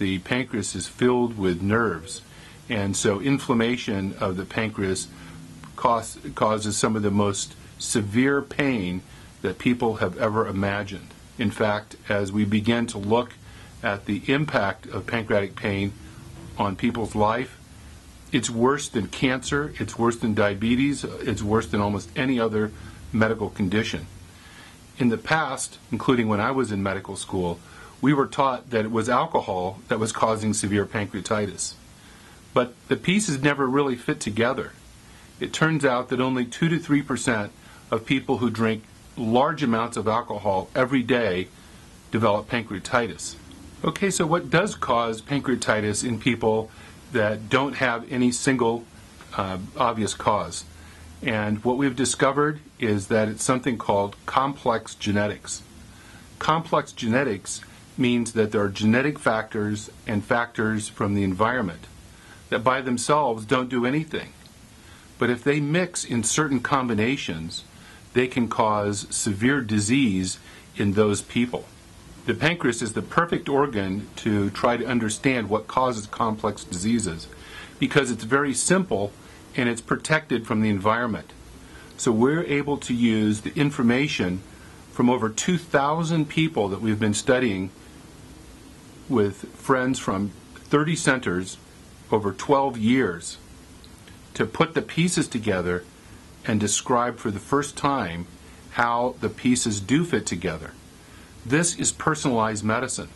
the pancreas is filled with nerves. And so inflammation of the pancreas cause, causes some of the most severe pain that people have ever imagined. In fact, as we begin to look at the impact of pancreatic pain on people's life, it's worse than cancer, it's worse than diabetes, it's worse than almost any other medical condition. In the past, including when I was in medical school, we were taught that it was alcohol that was causing severe pancreatitis. But the pieces never really fit together. It turns out that only 2 to 3 percent of people who drink large amounts of alcohol every day develop pancreatitis. Okay, so what does cause pancreatitis in people that don't have any single uh, obvious cause? And what we've discovered is that it's something called complex genetics. Complex genetics means that there are genetic factors and factors from the environment that by themselves don't do anything. But if they mix in certain combinations, they can cause severe disease in those people. The pancreas is the perfect organ to try to understand what causes complex diseases because it's very simple and it's protected from the environment. So we're able to use the information from over 2,000 people that we've been studying with friends from 30 centers over 12 years to put the pieces together and describe for the first time how the pieces do fit together. This is personalized medicine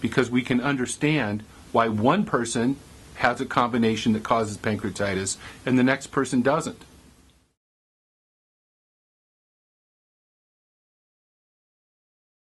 because we can understand why one person has a combination that causes pancreatitis and the next person doesn't.